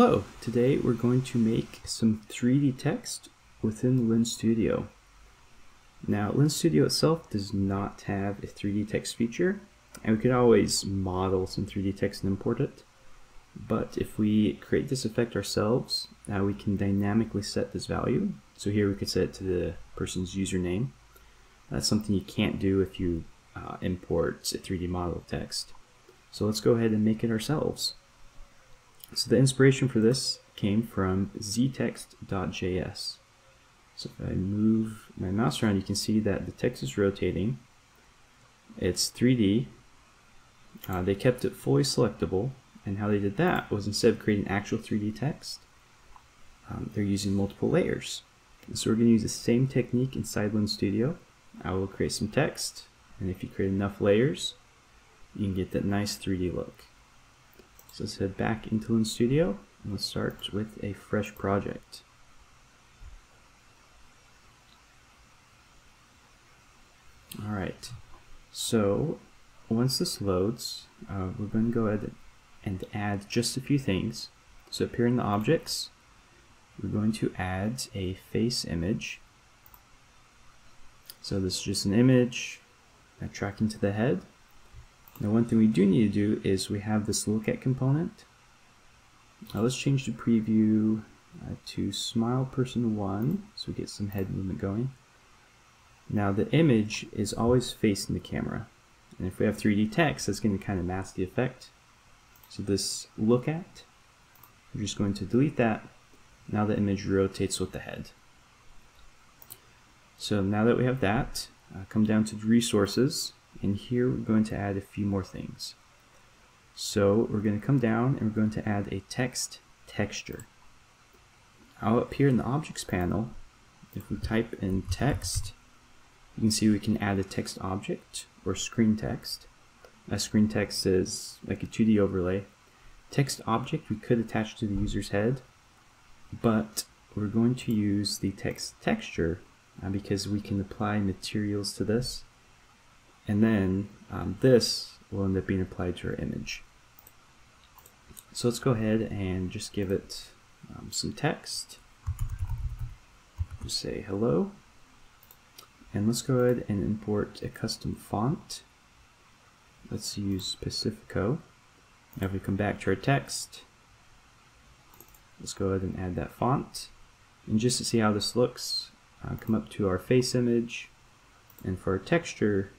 Hello, today we're going to make some 3D text within Lens Studio. Now Lens Studio itself does not have a 3D text feature and we could always model some 3D text and import it. But if we create this effect ourselves now we can dynamically set this value. So here we could set it to the person's username. That's something you can't do if you uh, import a 3D model text. So let's go ahead and make it ourselves. So the inspiration for this came from ztext.js. So if I move my mouse around, you can see that the text is rotating. It's 3D. Uh, they kept it fully selectable, and how they did that was instead of creating actual 3D text, um, they're using multiple layers. And so we're going to use the same technique in Lens Studio. I will create some text, and if you create enough layers, you can get that nice 3D look. So let's head back into Lens Studio and let's start with a fresh project. Alright, so once this loads, uh, we're going to go ahead and add just a few things. So up here in the objects, we're going to add a face image. So this is just an image tracking to the head. Now one thing we do need to do is we have this look at component. Now let's change the preview uh, to smile person 1 so we get some head movement going. Now the image is always facing the camera. And if we have 3D text, that's going to kind of mask the effect. So this look at, we're just going to delete that. Now the image rotates with the head. So now that we have that, uh, come down to resources and here we're going to add a few more things. So we're going to come down and we're going to add a text texture. Now up here in the objects panel, if we type in text, you can see we can add a text object or screen text. A screen text is like a 2D overlay. Text object we could attach to the user's head, but we're going to use the text texture uh, because we can apply materials to this and then um, this will end up being applied to our image. So let's go ahead and just give it um, some text. Just say hello. And let's go ahead and import a custom font. Let's use Pacifico. Now if we come back to our text, let's go ahead and add that font. And just to see how this looks, uh, come up to our face image, and for our texture,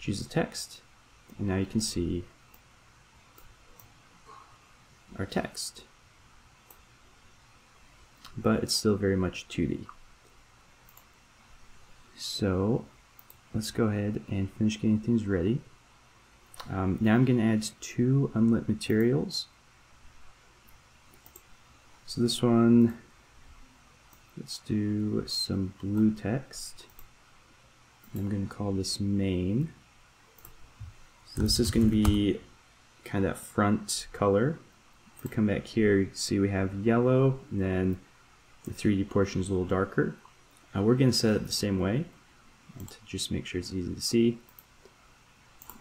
choose the text. And now you can see our text. But it's still very much 2D. So let's go ahead and finish getting things ready. Um, now I'm going to add two unlit materials. So this one, let's do some blue text. I'm going to call this main. So this is going to be kind of front color. If we come back here, you can see we have yellow, and then the 3D portion is a little darker. Uh, we're going to set it the same way to just make sure it's easy to see.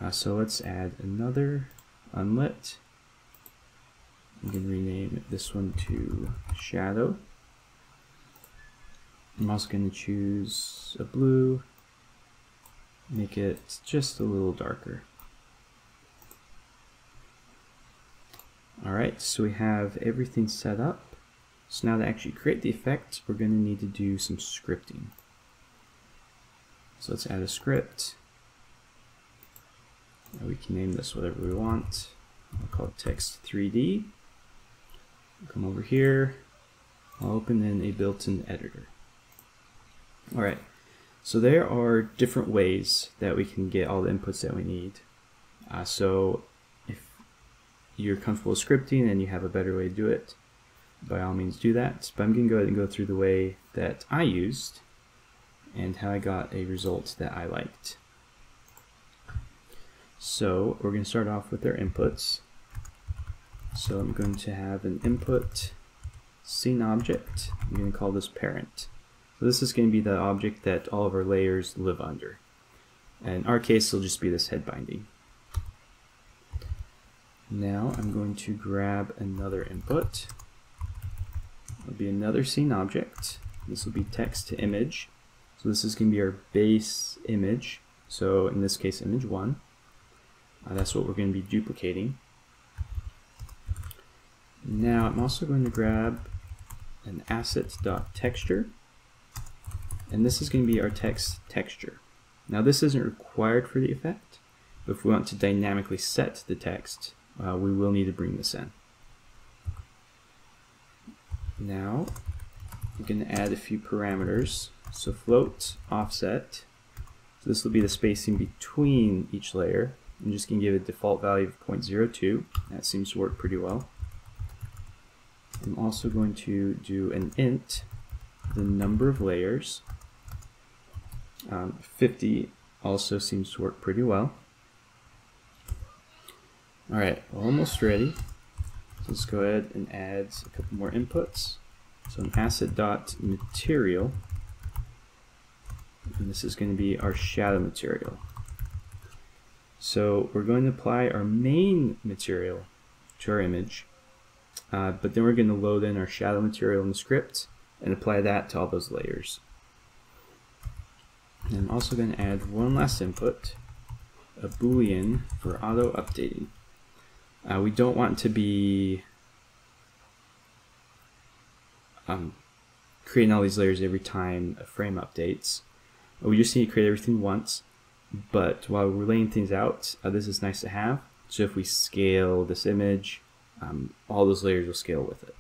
Uh, so let's add another unlit. I'm going to rename this one to shadow. I'm also going to choose a blue, make it just a little darker. Alright, so we have everything set up. So now to actually create the effect, we're going to need to do some scripting. So let's add a script. Now we can name this whatever we want. I'll call it text 3D. Come over here. I'll open in a built-in editor. Alright, so there are different ways that we can get all the inputs that we need. Uh, so you're comfortable with scripting and you have a better way to do it, by all means do that. But I'm going to go ahead and go through the way that I used and how I got a result that I liked. So we're going to start off with our inputs. So I'm going to have an input scene object. I'm going to call this parent. So this is going to be the object that all of our layers live under. And in our case, it'll just be this head binding. Now I'm going to grab another input. It'll be another scene object. This will be text to image. So this is going to be our base image. So in this case, image 1. Uh, that's what we're going to be duplicating. Now I'm also going to grab an asset.texture and this is going to be our text texture. Now this isn't required for the effect, but if we want to dynamically set the text, uh, we will need to bring this in. Now I'm going to add a few parameters. So float, offset, so this will be the spacing between each layer. I'm just going to give a default value of 0.02. That seems to work pretty well. I'm also going to do an int, the number of layers. Um, 50 also seems to work pretty well. Alright, almost ready. So let's go ahead and add a couple more inputs. So an asset dot material, and this is going to be our shadow material. So we're going to apply our main material to our image, uh, but then we're going to load in our shadow material in the script and apply that to all those layers. And I'm also going to add one last input, a boolean for auto updating. Uh, we don't want to be um, creating all these layers every time a frame updates. We just need to create everything once, but while we're laying things out, uh, this is nice to have. So if we scale this image, um, all those layers will scale with it.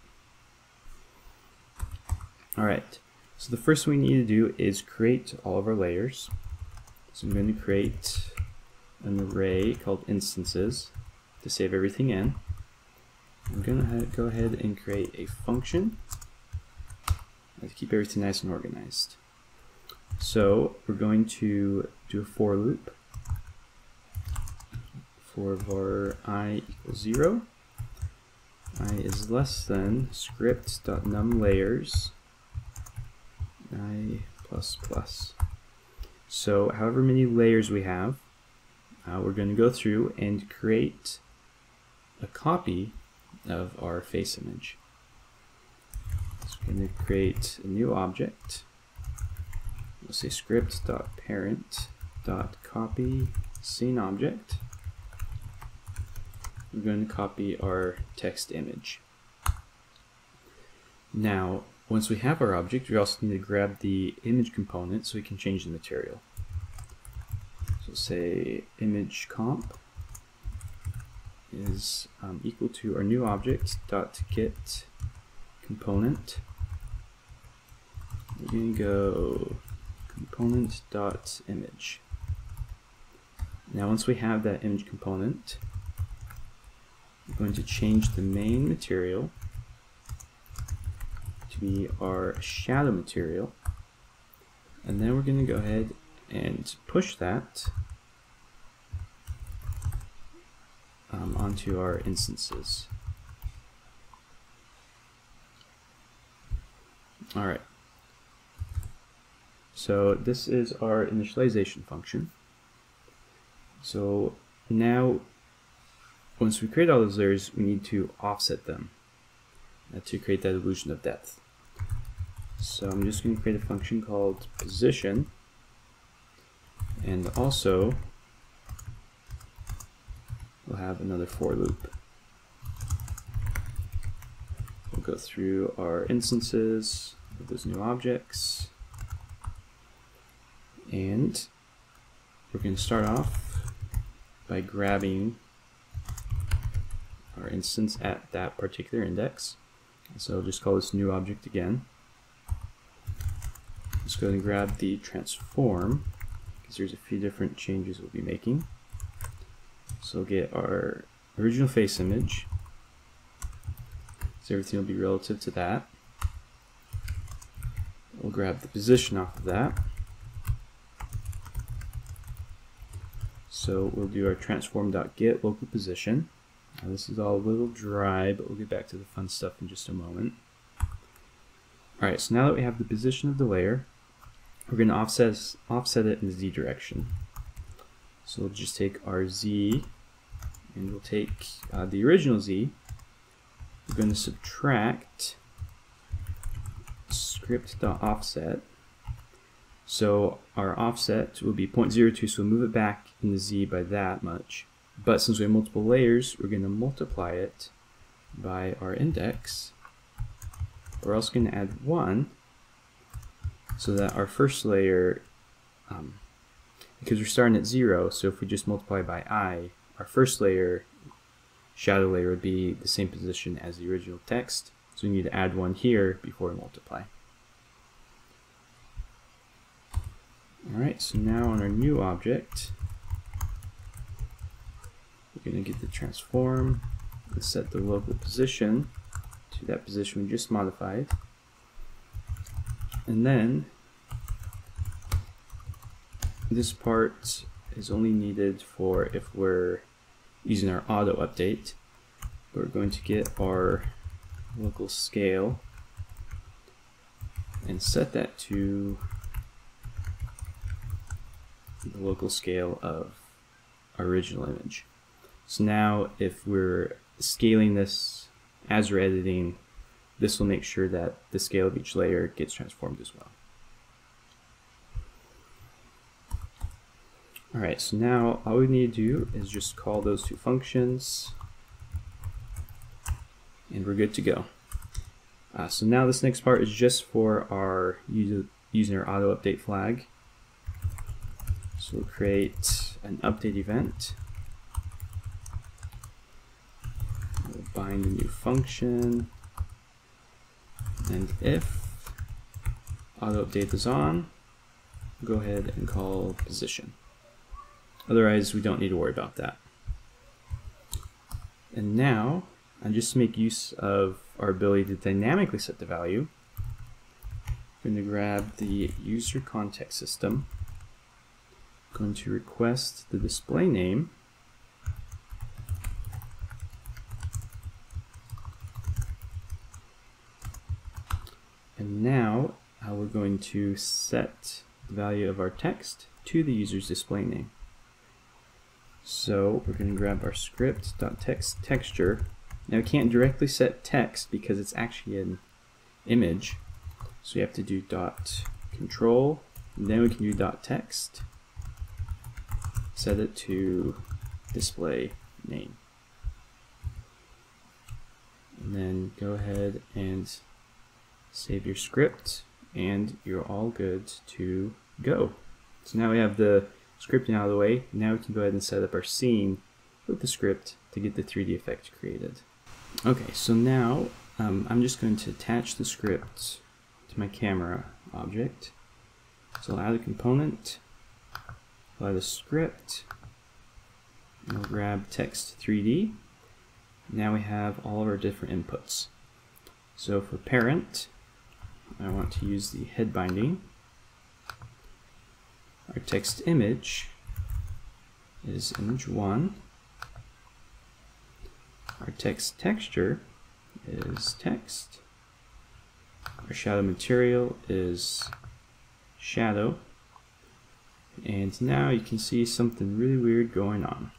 All right, so the first thing we need to do is create all of our layers. So I'm going to create an array called instances to save everything in. I'm going to go ahead and create a function to keep everything nice and organized. So we're going to do a for loop for var i equals 0. i is less than script.num layers i plus plus. So however many layers we have, uh, we're going to go through and create a copy of our face image. So we're going to create a new object we'll say script.parent.copy scene object. We're going to copy our text image. Now, once we have our object, we also need to grab the image component so we can change the material. So say image comp is um, equal to our new object dot get component. We're going to go component dot image. Now once we have that image component, we're going to change the main material to be our shadow material. And then we're going to go ahead and push that um, onto our instances. All right. So this is our initialization function. So now, once we create all those layers, we need to offset them uh, to create that illusion of depth. So I'm just going to create a function called position, and also we'll have another for loop. We'll go through our instances of those new objects. And we're going to start off by grabbing our instance at that particular index. So just call this new object again. Let's go and grab the transform because there's a few different changes we'll be making. So we'll get our original face image. So everything will be relative to that. We'll grab the position off of that. So we'll do our transform.get local position. Now this is all a little dry, but we'll get back to the fun stuff in just a moment. Alright, so now that we have the position of the layer, we're going to offset, offset it in the z direction. So we'll just take our z, and we'll take uh, the original z, we're going to subtract script.offset. So our offset will be 0.02, so we'll move it back in the Z by that much. But since we have multiple layers, we're going to multiply it by our index. We're also going to add 1 so that our first layer, um, because we're starting at 0, so if we just multiply by i, our first layer, shadow layer, would be the same position as the original text. So we need to add 1 here before we multiply. Alright, so now on our new object, we're going to get the transform and set the local position to that position we just modified. And then this part is only needed for if we're using our auto update. We're going to get our local scale and set that to the local scale of original image. So now if we're scaling this as we're editing, this will make sure that the scale of each layer gets transformed as well. Alright, so now all we need to do is just call those two functions and we're good to go. Uh, so now this next part is just for our user, using our auto update flag. So we'll create an update event. We'll bind a new function. And if auto update is on, go ahead and call position. Otherwise, we don't need to worry about that. And now, and just to make use of our ability to dynamically set the value, I'm going to grab the user context system. I'm going to request the display name. And now uh, we're going to set the value of our text to the user's display name so we're going to grab our script.text texture now we can't directly set text because it's actually an image so we have to do dot control then we can do dot text set it to display name. And then go ahead and save your script and you're all good to go. So now we have the scripting out of the way. Now we can go ahead and set up our scene with the script to get the 3D effect created. Okay, so now um, I'm just going to attach the script to my camera object. So I'll add a component apply the script. We'll grab text 3D. Now we have all of our different inputs. So for parent, I want to use the head binding. Our text image is image 1. Our text texture is text. Our shadow material is shadow. And now you can see something really weird going on.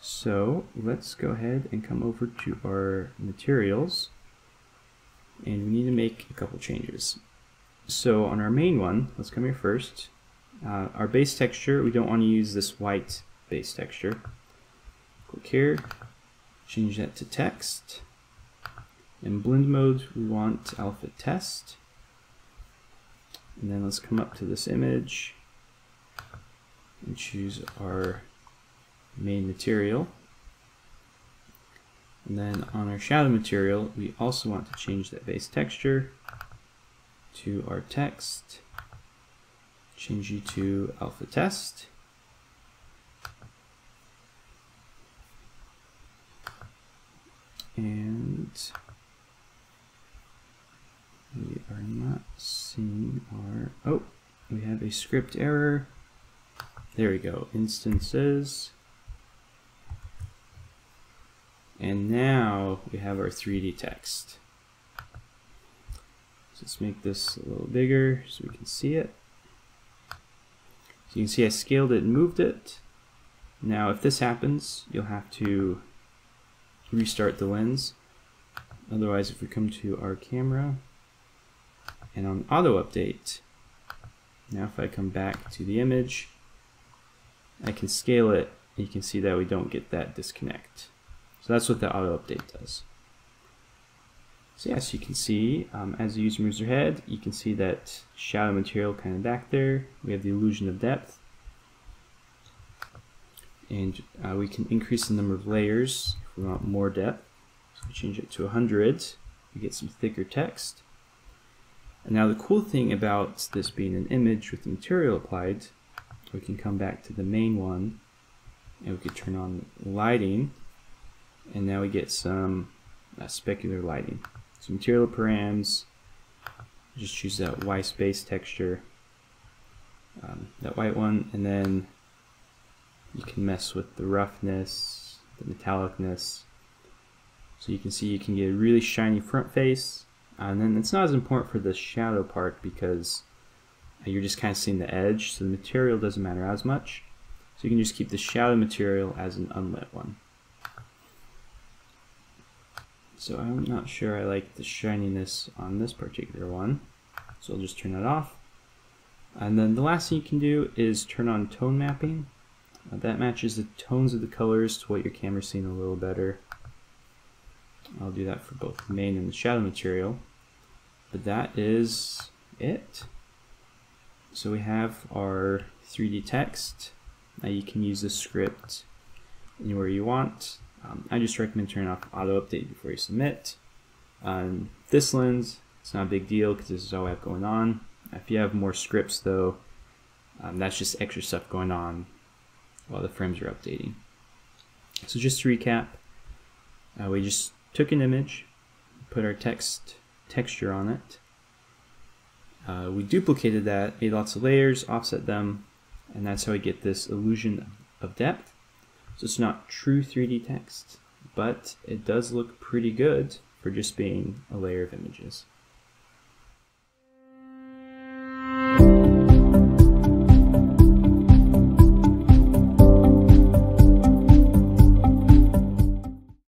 So let's go ahead and come over to our materials and we need to make a couple changes. So on our main one, let's come here first. Uh, our base texture, we don't want to use this white base texture. Click here, change that to text. In blend mode, we want alpha test. And then let's come up to this image and choose our main material. And then on our shadow material, we also want to change that base texture to our text, change you to alpha test. And we are not seeing our, oh, we have a script error. There we go, instances. And now we have our 3D text. Let's make this a little bigger so we can see it. So you can see I scaled it and moved it. Now if this happens, you'll have to restart the lens Otherwise, if we come to our camera and on auto update, now if I come back to the image, I can scale it. You can see that we don't get that disconnect. So that's what the auto update does. So yes, you can see um, as the user moves their head, you can see that shadow material kind of back there. We have the illusion of depth. And uh, we can increase the number of layers if we want more depth. So we change it to 100, we get some thicker text. And now the cool thing about this being an image with the material applied, we can come back to the main one and we could turn on lighting and now we get some uh, specular lighting. So material params, just choose that white base texture, um, that white one, and then you can mess with the roughness, the metallicness. So you can see you can get a really shiny front face, and then it's not as important for the shadow part because you're just kind of seeing the edge, so the material doesn't matter as much. So you can just keep the shadow material as an unlit one. So I'm not sure I like the shininess on this particular one. So I'll just turn that off. And then the last thing you can do is turn on tone mapping. Uh, that matches the tones of the colors to what your camera's seeing a little better. I'll do that for both the main and the shadow material. But that is it. So we have our 3D text. Now you can use the script anywhere you want. Um, I just recommend turning off auto update before you submit. Um, this lens, it's not a big deal because this is all we have going on. If you have more scripts though, um, that's just extra stuff going on while the frames are updating. So just to recap, uh, we just took an image, put our text texture on it. Uh, we duplicated that, made lots of layers, offset them, and that's how we get this illusion of depth. So it's not true 3D text, but it does look pretty good for just being a layer of images.